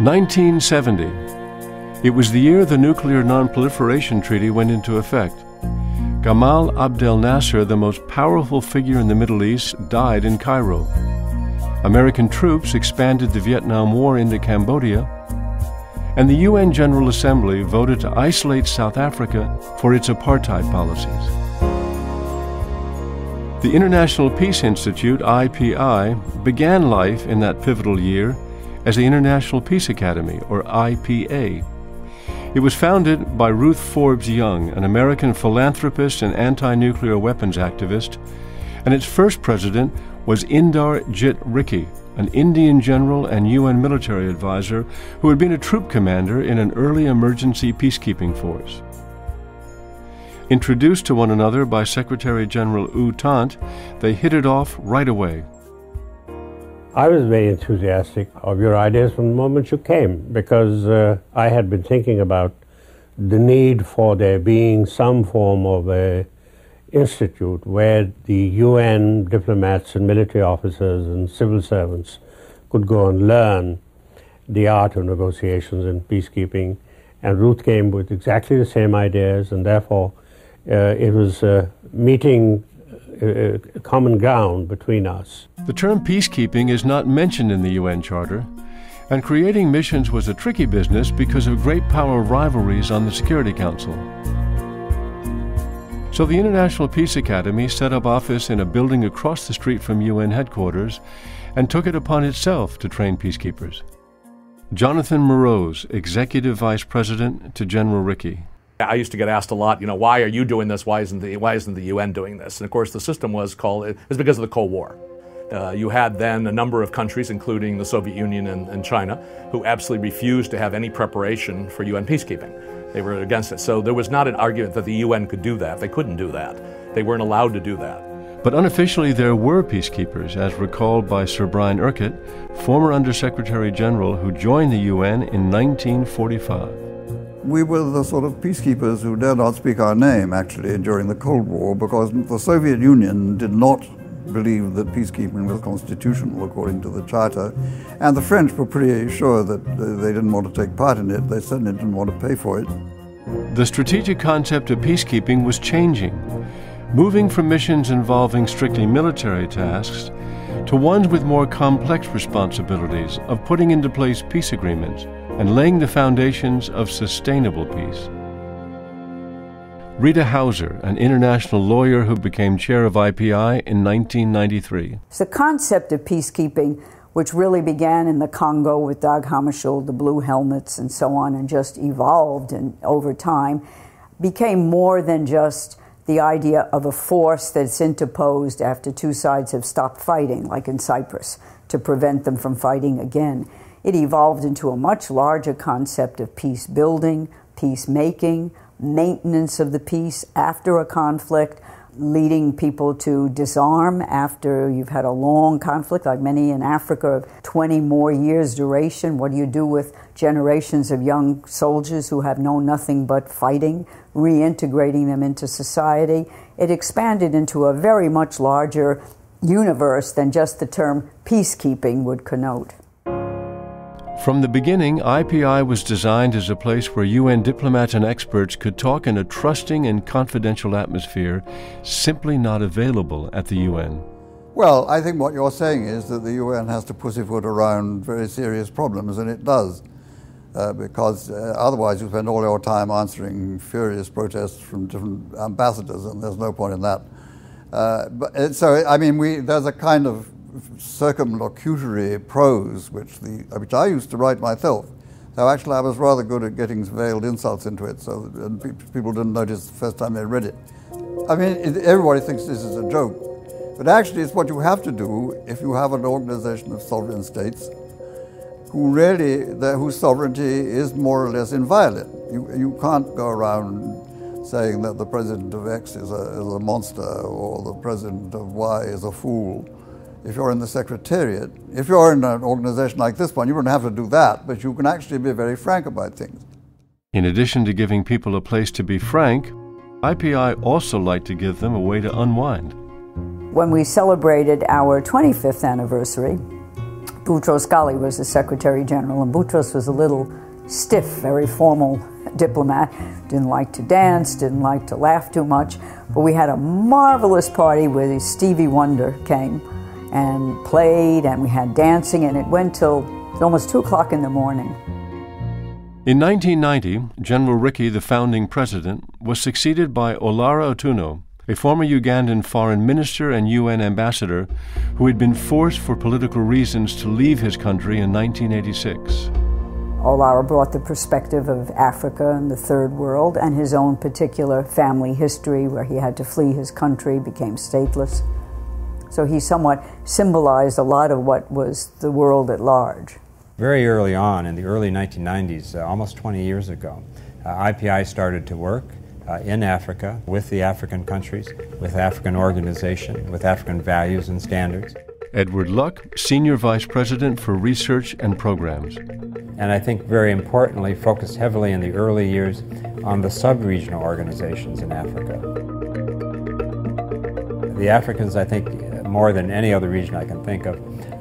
1970. It was the year the Nuclear Nonproliferation Treaty went into effect. Gamal Abdel Nasser, the most powerful figure in the Middle East, died in Cairo. American troops expanded the Vietnam War into Cambodia, and the UN General Assembly voted to isolate South Africa for its apartheid policies. The International Peace Institute, IPI, began life in that pivotal year as the International Peace Academy, or IPA. It was founded by Ruth Forbes Young, an American philanthropist and anti nuclear weapons activist, and its first president was Indar Jit Rikhye, an Indian general and UN military advisor who had been a troop commander in an early emergency peacekeeping force. Introduced to one another by Secretary General U Thant, they hit it off right away. I was very enthusiastic of your ideas from the moment you came because uh, I had been thinking about the need for there being some form of a institute where the UN diplomats and military officers and civil servants could go and learn the art of negotiations and peacekeeping. And Ruth came with exactly the same ideas, and therefore uh, it was uh, meeting uh, common ground between us. The term peacekeeping is not mentioned in the UN Charter, and creating missions was a tricky business because of great power rivalries on the Security Council. So the International Peace Academy set up office in a building across the street from UN headquarters and took it upon itself to train peacekeepers. Jonathan Moroz, Executive Vice President to General Rikhye. I used to get asked a lot, you know, why are you doing this? Why isn't the why isn't the UN doing this? And of course, the system was called it was because of the Cold War. Uh, you had then a number of countries, including the Soviet Union and, and, China, who absolutely refused to have any preparation for UN peacekeeping. They were against it. So there was not an argument that the UN could do that. They couldn't do that. They weren't allowed to do that. But unofficially, there were peacekeepers, as recalled by Sir Brian Urquhart, former Undersecretary General who joined the UN in 1945 we were the sort of peacekeepers who dared not speak our name, actually, during the Cold War, because the Soviet Union did not believe that peacekeeping was constitutional according to the Charter, and the French were pretty sure that they didn't want to take part in it. They certainly didn't want to pay for it. The strategic concept of peacekeeping was changing, moving from missions involving strictly military tasks to ones with more complex responsibilities of putting into place peace agreements and laying the foundations of sustainable peace. Rita Hauser, an international lawyer who became chair of IPI in 1993. The concept of peacekeeping, which really began in the Congo with Dag Hammarskjöld, the Blue Helmets, and so on, and just evolved and over time, became more than just the idea of a force that's interposed after two sides have stopped fighting, like in Cyprus, to prevent them from fighting again. It evolved into a much larger concept of peace building, peacemaking, maintenance of the peace after a conflict, leading people to disarm after you've had a long conflict, like many in Africa, of 20 more years duration. What do you do with generations of young soldiers who have known nothing but fighting, reintegrating them into society? It expanded into a very much larger universe than just the term peacekeeping would connote. From the beginning, IPI was designed as a place where UN diplomats and experts could talk in a trusting and confidential atmosphere simply not available at the UN. Well, I think what you're saying is that the UN has to pussyfoot around very serious problems, and it does. Uh, because uh, otherwise you spend all your time answering furious protests from different ambassadors, and there's no point in that. Uh, but so, I mean, we, there's a kind of circumlocutory prose, which, the, which I used to write myself. So actually, I was rather good at getting veiled insults into it, so people didn't notice the first time they read it. I mean, everybody thinks this is a joke, but actually, it's what you have to do if you have an organization of sovereign states who really, whose sovereignty is more or less inviolate. You, you can't go around saying that the president of X is a, is a monster or the president of Y is a fool if you're in the Secretariat. If you're in an organization like this one, you wouldn't have to do that, but you can actually be very frank about things. In addition to giving people a place to be frank, IPI also like to give them a way to unwind. When we celebrated our 25th anniversary, Boutros Ghali was the Secretary General, and Boutros was a little stiff, very formal diplomat. Didn't like to dance, didn't like to laugh too much. But we had a marvelous party where Stevie Wonder came and played, and we had dancing, and it went till almost 2 o'clock in the morning. In 1990, General Rikhye, the founding president, was succeeded by Olara Otunnu, a former Ugandan foreign minister and UN ambassador who had been forced for political reasons to leave his country in 1986. Olara brought the perspective of Africa and the third world and his own particular family history where he had to flee his country, became stateless. So he somewhat symbolized a lot of what was the world at large. Very early on, in the early 1990s, uh, almost 20 years ago, uh, IPI started to work uh, in Africa with the African countries, with African organization, with African values and standards. Edward Luck, Senior Vice President for Research and Programs. And I think very importantly, focused heavily in the early years on the sub regional organizations in Africa. The Africans, I think, more than any other region I can think of,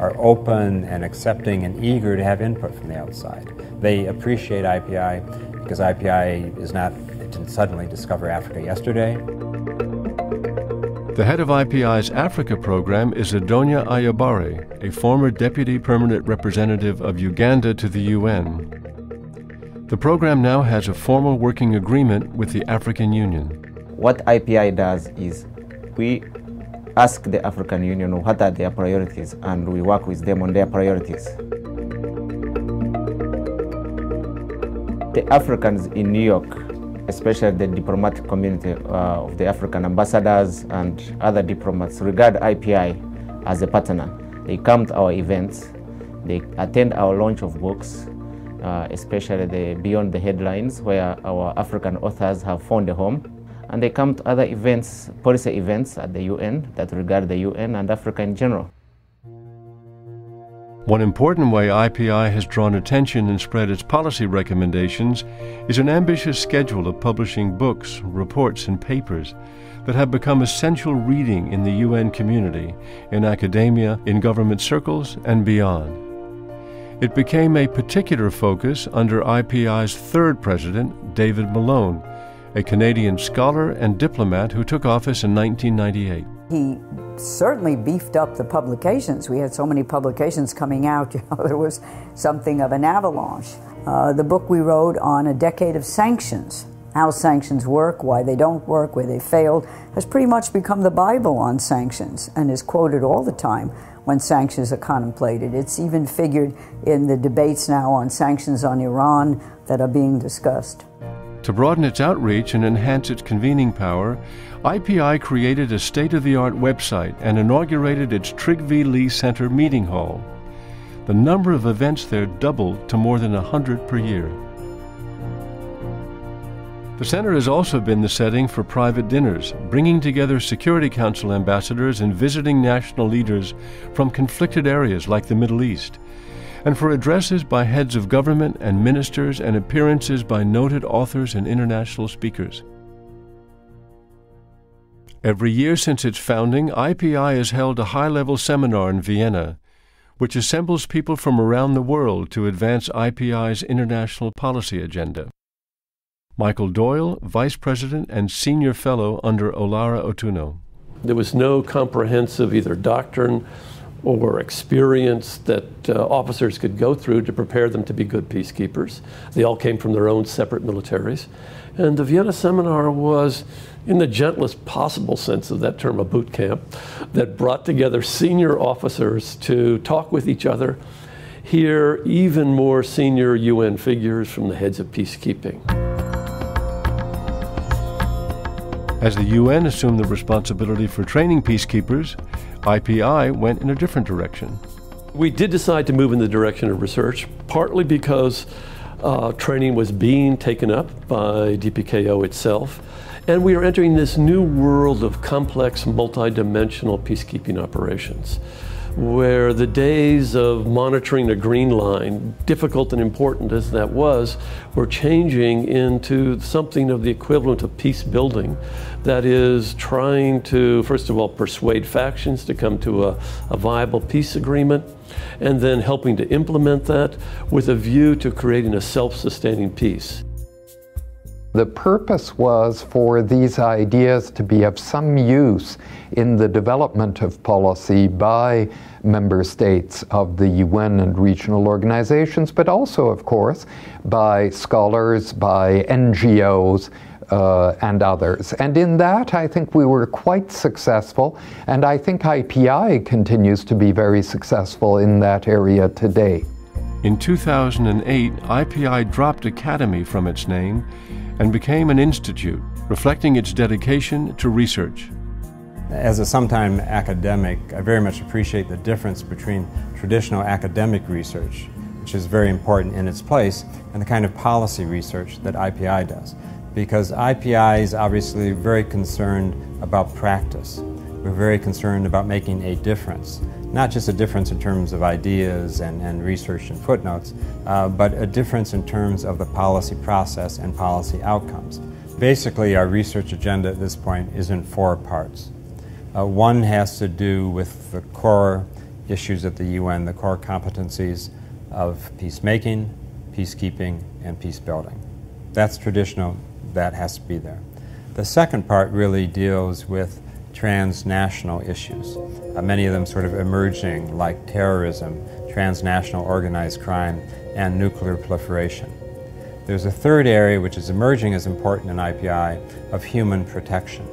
are open and accepting and eager to have input from the outside. They appreciate IPI because IPI is not, it didn't suddenly discover Africa yesterday. The head of IPI's Africa program is Adonia Ayebare, a former deputy permanent representative of Uganda to the UN. The program now has a formal working agreement with the African Union. What IPI does is we ask the African Union what are their priorities and we work with them on their priorities. The Africans in New York especially the diplomatic community uh, of the African ambassadors and other diplomats regard IPI as a partner. They come to our events, they attend our launch of books, uh, especially the Beyond the Headlines, where our African authors have found a home. And they come to other events, policy events at the UN that regard the UN and Africa in general. One important way IPI has drawn attention and spread its policy recommendations is an ambitious schedule of publishing books, reports, and papers that have become essential reading in the UN community, in academia, in government circles, and beyond. It became a particular focus under IPI's third president, David Malone, a Canadian scholar and diplomat who took office in 1998. He certainly beefed up the publications. We had so many publications coming out, you know, there was something of an avalanche. Uh, the book we wrote on a decade of sanctions, how sanctions work, why they don't work, where they failed, has pretty much become the Bible on sanctions and is quoted all the time when sanctions are contemplated. It's even figured in the debates now on sanctions on Iran that are being discussed. To broaden its outreach and enhance its convening power, IPI created a state of the art website and inaugurated its Trygve Lie Center meeting hall. The number of events there doubled to more than 100 per year. The center has also been the setting for private dinners, bringing together Security Council ambassadors and visiting national leaders from conflicted areas like the Middle East, and for addresses by heads of government and ministers and appearances by noted authors and international speakers. Every year since its founding, IPI has held a high level seminar in Vienna, which assembles people from around the world to advance IPI's international policy agenda. Michael Doyle, Vice President and Senior Fellow under Olara Otunnu. There was no comprehensive either doctrine or experience that uh, officers could go through to prepare them to be good peacekeepers. They all came from their own separate militaries. And the Vienna seminar was in the gentlest possible sense of that term, a boot camp that brought together senior officers to talk with each other, hear even more senior UN figures from the heads of peacekeeping. As the UN assumed the responsibility for training peacekeepers, IPI went in a different direction. We did decide to move in the direction of research, partly because uh, training was being taken up by DPKO itself and we are entering this new world of complex, multidimensional peacekeeping operations. Where the days of monitoring a green line, difficult and important as that was, were changing into something of the equivalent of peace building. That is, trying to, first of all, persuade factions to come to a, a viable peace agreement, and then helping to implement that with a view to creating a self sustaining peace. The purpose was for these ideas to be of some use in the development of policy by member states of the UN and regional organizations, but also, of course, by scholars, by NGOs, uh, and others. And in that, I think we were quite successful, and I think IPI continues to be very successful in that area today. In 2008, IPI dropped Academy from its name and became an institute, reflecting its dedication to research. As a sometime academic, I very much appreciate the difference between traditional academic research, which is very important in its place, and the kind of policy research that IPI does. Because IPI is obviously very concerned about practice. We're very concerned about making a difference not just a difference in terms of ideas and, and research and footnotes, uh, but a difference in terms of the policy process and policy outcomes. Basically, our research agenda at this point is in four parts. Uh, one has to do with the core issues at the UN, the core competencies of peacemaking, peacekeeping, and peace building. That's traditional, that has to be there. The second part really deals with transnational issues, uh, many of them sort of emerging, like terrorism, transnational organized crime, and nuclear proliferation. There's a third area which is emerging as important in IPI of human protection.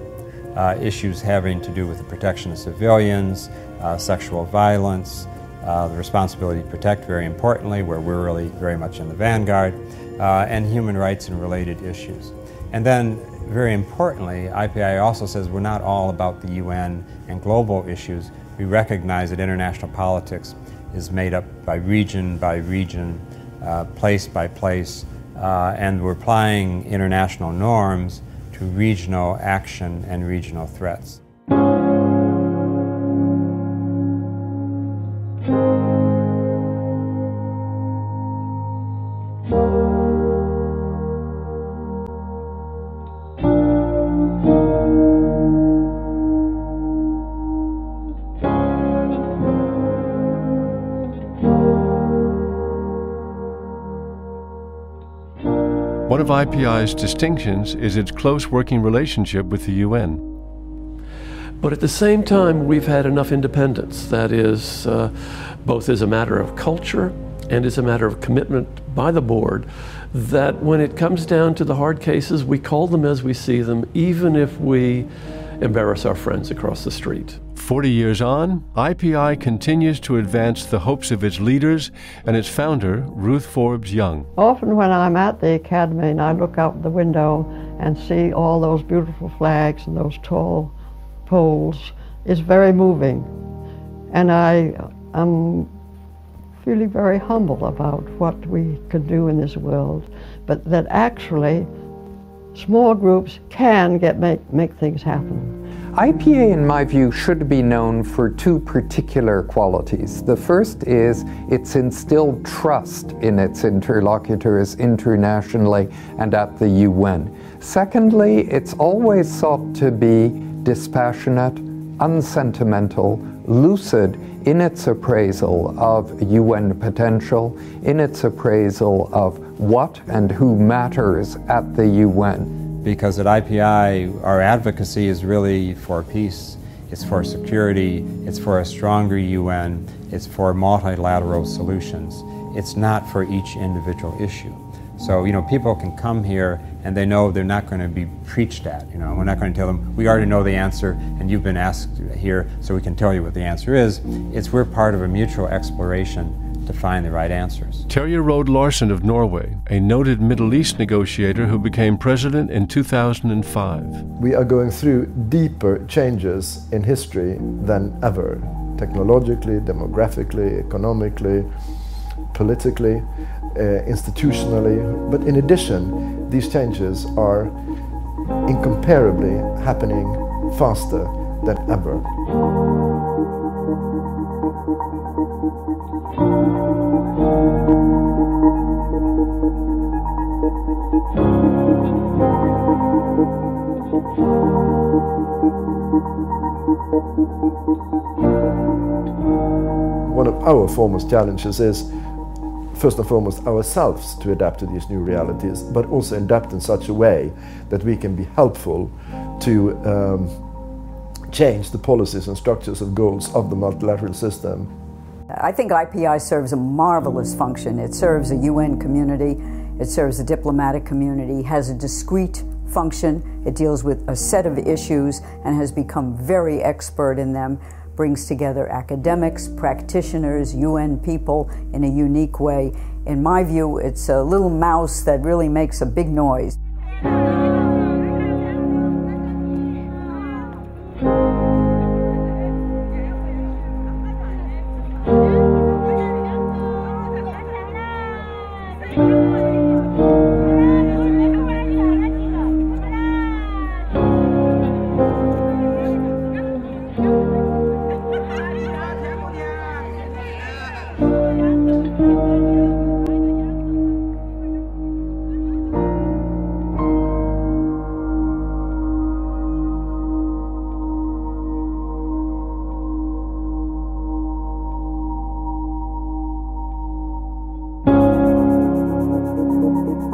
Uh, issues having to do with the protection of civilians, uh, sexual violence, uh, the responsibility to protect, very importantly, where we're really very much in the vanguard, uh, and human rights and related issues. And then very importantly, IPI also says we're not all about the UN and global issues. We recognize that international politics is made up by region by region, uh, place by place, uh, and we're applying international norms to regional action and regional threats. One of IPI's distinctions is its close working relationship with the UN. But at the same time, we've had enough independence. That is, uh, both as a matter of culture and as a matter of commitment by the board, that when it comes down to the hard cases, we call them as we see them, even if we embarrass our friends across the street. 40 years on, IPI continues to advance the hopes of its leaders and its founder, Ruth Forbes Young. Often, when I'm at the academy and I look out the window and see all those beautiful flags and those tall poles, it's very moving. And I am feeling very humble about what we can do in this world, but that actually small groups can get make, make things happen. IPA, in my view, should be known for two particular qualities. The first is it's instilled trust in its interlocutors internationally and at the UN. Secondly, it's always sought to be dispassionate, unsentimental, lucid in its appraisal of UN potential, in its appraisal of what and who matters at the UN because at IPI, our advocacy is really for peace, it's for security, it's for a stronger UN, it's for multilateral solutions. It's not for each individual issue. So, you know, people can come here and they know they're not going to be preached at. You know, we're not going to tell them, we already know the answer and you've been asked here, so we can tell you what the answer is. It's we're part of a mutual exploration to find the right answers. Terje Rød Larsen of Norway, a noted Middle East negotiator who became president in 2005. We are going through deeper changes in history than ever, technologically, demographically, economically, politically, uh, institutionally. But in addition, these changes are incomparably happening faster than ever. Our foremost challenges is first and foremost ourselves to adapt to these new realities, but also adapt in such a way that we can be helpful to um, change the policies and structures and goals of the multilateral system. I think IPI serves a marvelous function. It serves a UN community, it serves a diplomatic community, has a discrete function, it deals with a set of issues and has become very expert in them, brings together academics, practitioners, UN people in a unique way. In my view, it's a little mouse that really makes a big noise.